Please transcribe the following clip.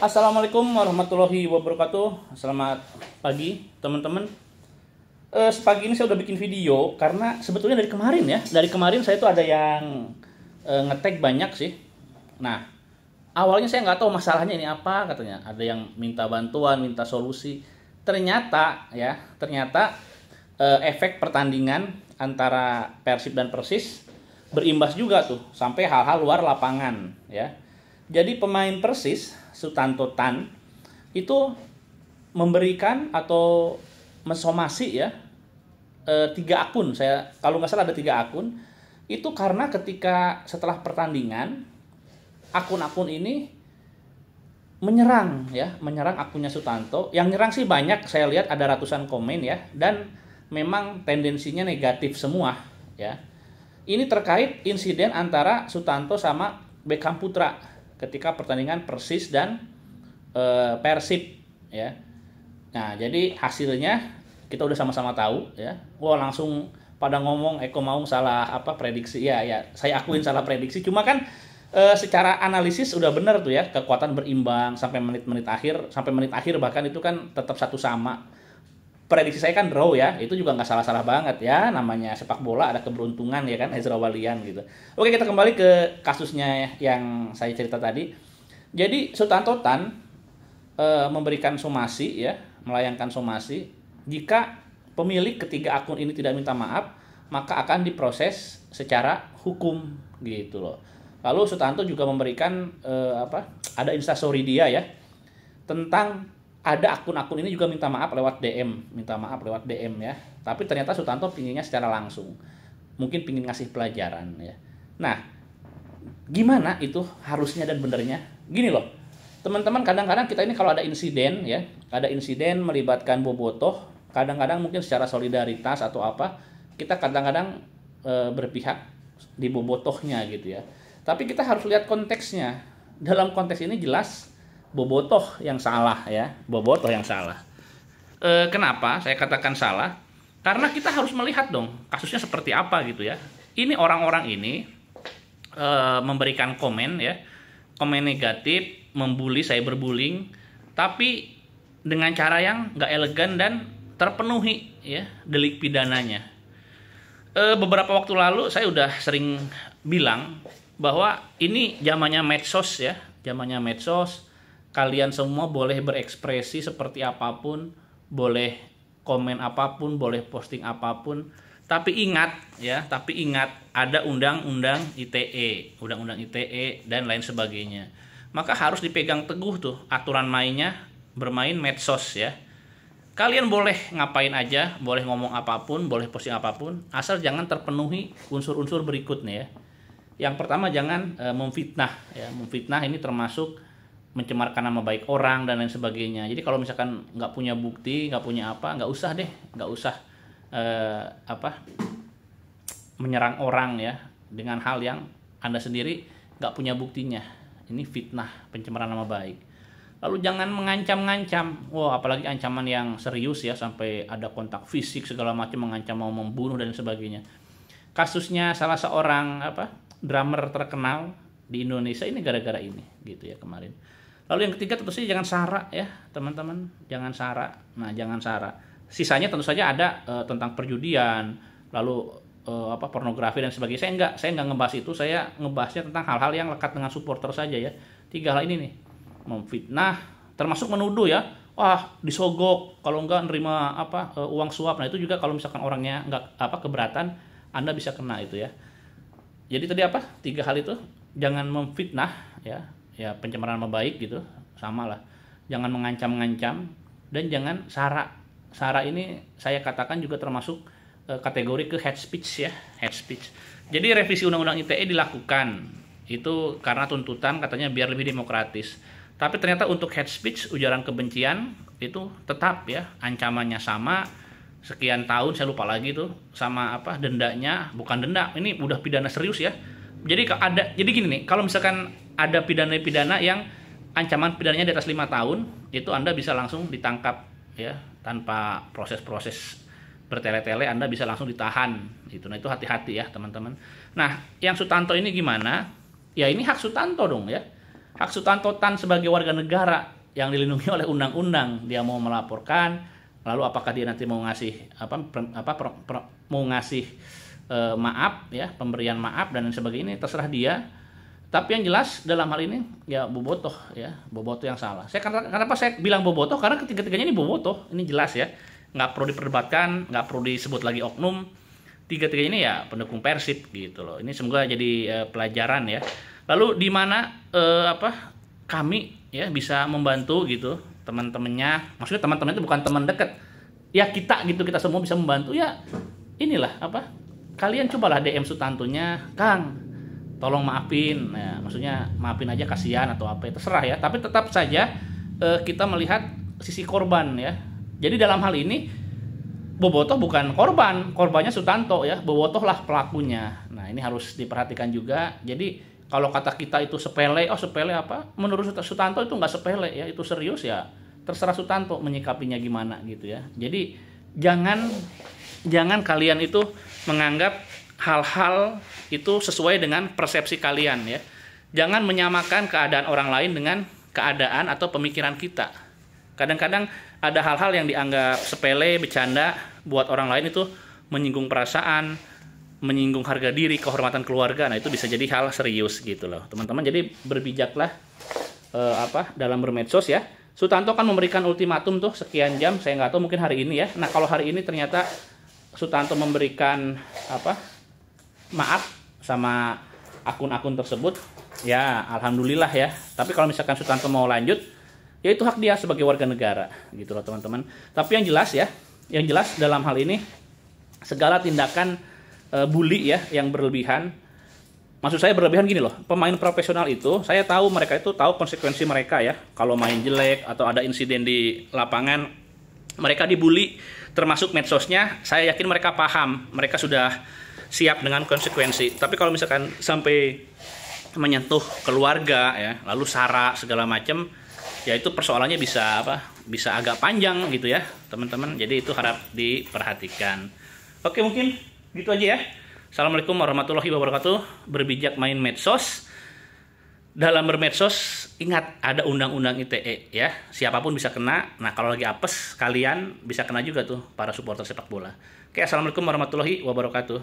Assalamualaikum warahmatullahi wabarakatuh. Selamat pagi teman-teman. Eh, sepagi ini saya udah bikin video karena sebetulnya dari kemarin ya, dari kemarin saya tuh ada yang eh, ngetek banyak sih. Nah, awalnya saya nggak tahu masalahnya ini apa katanya. Ada yang minta bantuan, minta solusi. Ternyata ya, ternyata eh, efek pertandingan antara Persib dan Persis berimbas juga tuh sampai hal-hal luar lapangan ya. Jadi pemain Persis Sutanto Tan itu memberikan atau mensomasi ya e, tiga akun. Saya kalau nggak salah ada tiga akun. Itu karena ketika setelah pertandingan akun-akun ini menyerang ya menyerang akunnya Sutanto. Yang nyerang sih banyak saya lihat ada ratusan komen ya. Dan memang tendensinya negatif semua ya. Ini terkait insiden antara Sutanto sama Beckham Putra ketika pertandingan Persis dan e, Persib ya. Nah, jadi hasilnya kita udah sama-sama tahu ya. Wah, langsung pada ngomong Eko mau salah apa prediksi. Ya, ya, saya akuin salah prediksi. Cuma kan e, secara analisis udah benar tuh ya, kekuatan berimbang sampai menit-menit akhir, sampai menit akhir bahkan itu kan tetap satu sama prediksi saya kan draw ya. Itu juga nggak salah-salah banget ya. Namanya sepak bola ada keberuntungan ya kan Ezra Walian gitu. Oke kita kembali ke kasusnya yang saya cerita tadi. Jadi Sultan Totan e, memberikan somasi ya melayangkan somasi. Jika pemilik ketiga akun ini tidak minta maaf maka akan diproses secara hukum gitu loh. Lalu Sutanto juga memberikan e, apa ada instastory dia ya tentang ada akun-akun ini juga minta maaf lewat DM, minta maaf lewat DM ya. Tapi ternyata Sutanto pinginnya secara langsung. Mungkin pingin ngasih pelajaran ya. Nah, gimana itu harusnya dan benernya? Gini loh, teman-teman kadang-kadang kita ini kalau ada insiden ya, ada insiden melibatkan bobotoh, kadang-kadang mungkin secara solidaritas atau apa, kita kadang-kadang e, berpihak di bobotohnya gitu ya. Tapi kita harus lihat konteksnya. Dalam konteks ini jelas bobotoh yang salah ya. Bobotoh yang salah. E, kenapa saya katakan salah? Karena kita harus melihat dong kasusnya seperti apa gitu ya. Ini orang-orang ini e, memberikan komen ya. Komen negatif membuli saya berbullying tapi dengan cara yang nggak elegan dan terpenuhi ya delik pidananya. E, beberapa waktu lalu saya udah sering bilang bahwa ini zamannya medsos ya. Zamannya medsos kalian semua boleh berekspresi seperti apa pun, boleh komen apa pun, boleh posting apa pun. Tapi ingat ya, tapi ingat ada undang-undang ITE, undang-undang ITE dan lain sebagainya. Maka harus dipegang teguh tuh aturan mainnya bermain medsos ya. Kalian boleh ngapain aja, boleh ngomong apa pun, boleh posting apa pun, asal jangan terpenuhi unsur-unsur berikutnya ya. Yang pertama jangan e, memfitnah ya, memfitnah ini termasuk mencemarkan nama baik orang dan lain sebagainya. Jadi kalau misalkan nggak punya bukti, nggak punya apa, nggak usah deh, nggak usah eh, apa menyerang orang ya dengan hal yang anda sendiri nggak punya buktinya. Ini fitnah pencemaran nama baik. Lalu jangan mengancam-ngancam. Wah, apalagi ancaman yang serius ya sampai ada kontak fisik segala macam mengancam mau membunuh dan sebagainya. Kasusnya salah seorang apa drummer terkenal di Indonesia ini gara-gara ini gitu ya kemarin Lalu yang ketiga tentu saja jangan sara ya teman-teman, jangan sara. Nah jangan sara. Sisanya tentu saja ada e, tentang perjudian, lalu e, apa pornografi dan sebagainya. Saya enggak, saya enggak ngebahas itu. Saya ngebahasnya tentang hal-hal yang lekat dengan supporter saja ya. Tiga hal ini nih, memfitnah, termasuk menuduh ya. Wah disogok, kalau enggak nerima apa e, uang suap. Nah itu juga kalau misalkan orangnya enggak apa keberatan, anda bisa kena itu ya. Jadi tadi apa? Tiga hal itu jangan memfitnah ya ya pencemaran nama baik gitu sama lah. Jangan mengancam-ngancam dan jangan sara. Sara ini saya katakan juga termasuk e, kategori ke head speech ya head speech. Jadi revisi undang-undang ITE dilakukan. Itu karena tuntutan katanya biar lebih demokratis. Tapi ternyata untuk head speech ujaran kebencian itu tetap ya ancamannya sama. Sekian tahun saya lupa lagi tuh sama apa dendanya. Bukan denda ini udah pidana serius ya jadi ada jadi gini nih kalau misalkan ada pidana-pidana yang ancaman pidananya di atas lima tahun itu anda bisa langsung ditangkap ya tanpa proses-proses bertele-tele anda bisa langsung ditahan itu nah itu hati-hati ya teman-teman. Nah yang Sutanto ini gimana? Ya ini hak Sutanto dong ya. Hak Sutanto Tan sebagai warga negara yang dilindungi oleh undang-undang. Dia mau melaporkan lalu apakah dia nanti mau ngasih apa apa per, mau ngasih e, maaf ya pemberian maaf dan sebagainya terserah dia. Tapi yang jelas dalam hal ini ya bobotoh ya bobotoh yang salah. Saya kenapa saya bilang bobotoh? Karena ketiga-tiganya ini bobotoh ini jelas ya. Nggak perlu diperdebatkan nggak perlu disebut lagi oknum. Tiga-tiga ini ya pendukung persib gitu loh. Ini semoga jadi e, pelajaran ya. Lalu di mana e, apa kami ya bisa membantu gitu teman-temannya. Maksudnya teman-teman itu bukan teman dekat. Ya kita gitu kita semua bisa membantu. Ya inilah apa kalian cobalah DM Sutantonya Kang tolong maafin. Ya maksudnya maafin aja kasihan atau apa ya terserah ya. Tapi tetap saja eh, kita melihat sisi korban ya. Jadi dalam hal ini Bobotoh bukan korban korbannya Sutanto ya. Bobotoh lah pelakunya. Nah ini harus diperhatikan juga. Jadi kalau kata kita itu sepele oh sepele apa? Menurut Sutanto itu nggak sepele ya itu serius ya. Terserah Sutanto menyikapinya gimana gitu ya. Jadi jangan jangan kalian itu menganggap hal-hal itu sesuai dengan persepsi kalian ya. Jangan menyamakan keadaan orang lain dengan keadaan atau pemikiran kita. Kadang-kadang ada hal-hal yang dianggap sepele, bercanda buat orang lain itu menyinggung perasaan, menyinggung harga diri, kehormatan keluarga. Nah, itu bisa jadi hal serius gitu loh. Teman-teman jadi berbijaklah eh, apa dalam bermedsos ya. Sutanto kan memberikan ultimatum tuh sekian jam, saya nggak tahu mungkin hari ini ya. Nah, kalau hari ini ternyata Sutanto memberikan apa maaf sama akun-akun tersebut. Ya alhamdulillah ya. Tapi kalau misalkan Sutanto mau lanjut ya itu hak dia sebagai warga negara. Gitu loh teman-teman. Tapi yang jelas ya yang jelas dalam hal ini segala tindakan e, bully ya yang berlebihan. Maksud saya berlebihan gini loh pemain profesional itu saya tahu mereka itu tahu konsekuensi mereka ya. Kalau main jelek atau ada insiden di lapangan mereka dibully termasuk medsosnya saya yakin mereka paham mereka sudah siap dengan konsekuensi. Tapi kalau misalkan sampai menyentuh keluarga ya, lalu sara segala macam, ya itu persoalannya bisa apa? Bisa agak panjang gitu ya, teman-teman. Jadi itu harap diperhatikan. Oke, mungkin gitu aja ya. Assalamualaikum warahmatullahi wabarakatuh. Berbijak main medsos. Dalam bermedsos ingat ada undang-undang ITE ya. Siapa pun bisa kena. Nah, kalau lagi apes kalian bisa kena juga tuh para supporter sepak bola. Oke, assalamualaikum warahmatullahi wabarakatuh.